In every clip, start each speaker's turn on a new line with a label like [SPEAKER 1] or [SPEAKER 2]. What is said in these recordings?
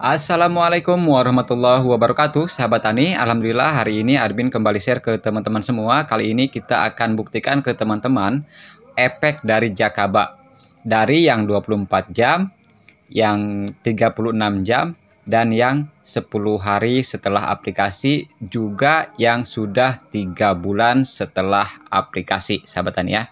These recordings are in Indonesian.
[SPEAKER 1] Assalamualaikum warahmatullahi wabarakatuh. Sahabat Tani, Alhamdulillah hari ini admin kembali share ke teman-teman semua. Kali ini kita akan buktikan ke teman-teman Efek dari Jakaba. Dari yang 24 jam Yang 36 jam Dan yang 10 hari setelah aplikasi Juga yang sudah 3 bulan setelah aplikasi. Sahabat Tani ya.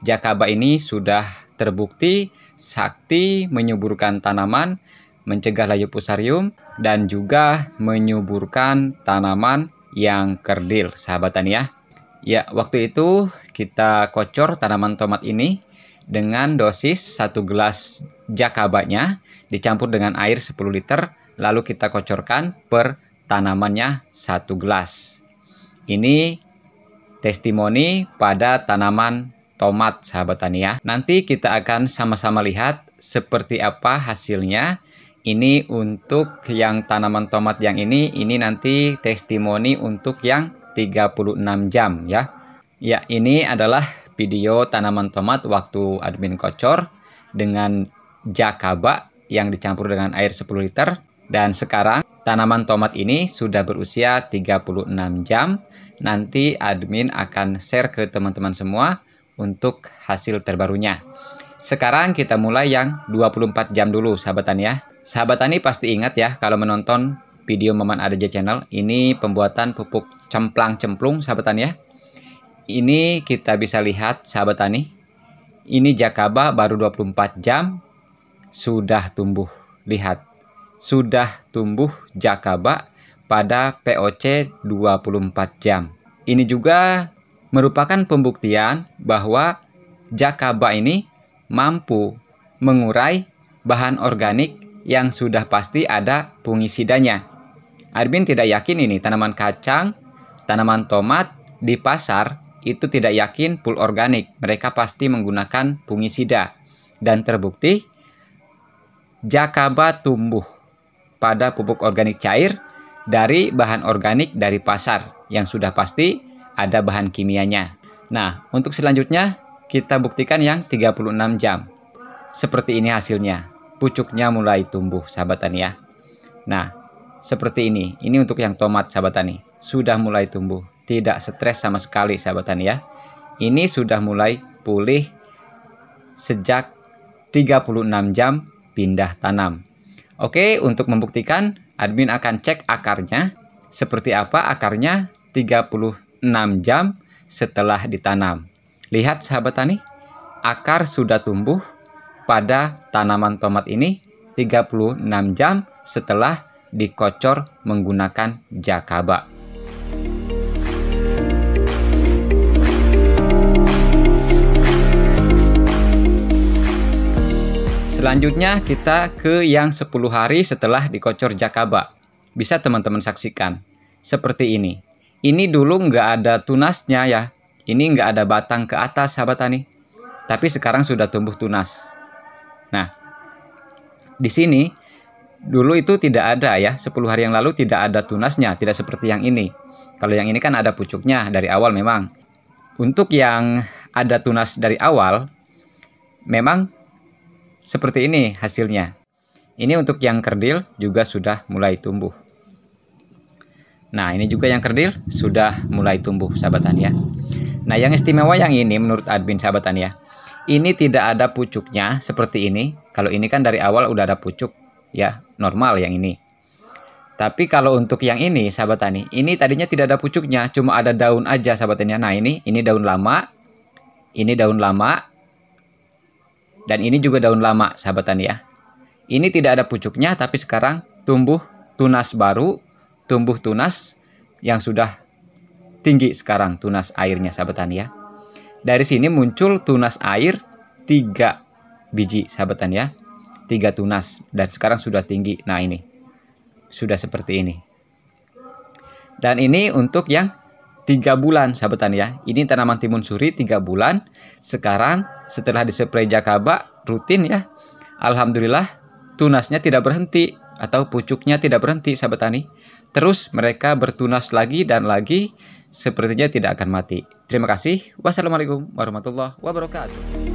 [SPEAKER 1] Jakaba ini sudah terbukti sakti menyuburkan tanaman mencegah layu pusarium, dan juga menyuburkan tanaman yang kerdil, sahabat tani ya. Ya, waktu itu kita kocor tanaman tomat ini dengan dosis satu gelas jakabanya dicampur dengan air 10 liter, lalu kita kocorkan per tanamannya satu gelas. Ini testimoni pada tanaman tomat sahabat tani ya. Nanti kita akan sama-sama lihat seperti apa hasilnya ini untuk yang tanaman tomat yang ini, ini nanti testimoni untuk yang 36 jam ya. Ya, ini adalah video tanaman tomat waktu admin kocor dengan jakaba yang dicampur dengan air 10 liter. Dan sekarang tanaman tomat ini sudah berusia 36 jam. Nanti admin akan share ke teman-teman semua untuk hasil terbarunya. Sekarang kita mulai yang 24 jam dulu sahabat ya. Sahabat tani pasti ingat ya kalau menonton video Maman Adeja channel. Ini pembuatan pupuk cemplang cemplung sahabat tani ya. Ini kita bisa lihat sahabat tani. Ini jakaba baru 24 jam sudah tumbuh. Lihat. Sudah tumbuh jakaba pada POC 24 jam. Ini juga merupakan pembuktian bahwa jakaba ini mampu mengurai bahan organik yang sudah pasti ada fungisidanya. Admin tidak yakin ini tanaman kacang, tanaman tomat di pasar itu tidak yakin full organik. Mereka pasti menggunakan fungisida. Dan terbukti Jakaba tumbuh pada pupuk organik cair dari bahan organik dari pasar yang sudah pasti ada bahan kimianya. Nah, untuk selanjutnya kita buktikan yang 36 jam. Seperti ini hasilnya. Pucuknya mulai tumbuh, sahabat tani ya. Nah, seperti ini. Ini untuk yang tomat, sahabat tani. Sudah mulai tumbuh. Tidak stres sama sekali, sahabat tani ya. Ini sudah mulai pulih sejak 36 jam pindah tanam. Oke, untuk membuktikan, admin akan cek akarnya. Seperti apa akarnya 36 jam setelah ditanam. Lihat sahabat tani, akar sudah tumbuh pada tanaman tomat ini 36 jam setelah dikocor menggunakan jakaba. Selanjutnya kita ke yang 10 hari setelah dikocor jakaba. Bisa teman-teman saksikan. Seperti ini. Ini dulu nggak ada tunasnya ya. Ini nggak ada batang ke atas sahabat tani. Tapi sekarang sudah tumbuh tunas. Nah, di sini dulu itu tidak ada ya. 10 hari yang lalu tidak ada tunasnya. Tidak seperti yang ini. Kalau yang ini kan ada pucuknya dari awal memang. Untuk yang ada tunas dari awal, memang seperti ini hasilnya. Ini untuk yang kerdil juga sudah mulai tumbuh. Nah, ini juga yang kerdil sudah mulai tumbuh, sahabat tani ya. Nah, yang istimewa yang ini menurut admin sahabat tani ya. Ini tidak ada pucuknya seperti ini. Kalau ini kan dari awal udah ada pucuk ya, normal yang ini. Tapi kalau untuk yang ini sahabat tani, ini tadinya tidak ada pucuknya, cuma ada daun aja sahabat tani. Nah, ini ini daun lama. Ini daun lama. Dan ini juga daun lama sahabat tani ya. Ini tidak ada pucuknya tapi sekarang tumbuh tunas baru, tumbuh tunas yang sudah tinggi sekarang tunas airnya sahabat tani ya. Dari sini muncul tunas air 3 biji sahabat tani ya. 3 tunas dan sekarang sudah tinggi. Nah ini sudah seperti ini. Dan ini untuk yang 3 bulan sahabat tani ya. Ini tanaman timun suri 3 bulan. Sekarang setelah dispray jakaba rutin ya. Alhamdulillah tunasnya tidak berhenti atau pucuknya tidak berhenti sahabat tani. Terus mereka bertunas lagi dan lagi sepertinya tidak akan mati. Terima kasih. Wassalamualaikum warahmatullahi wabarakatuh.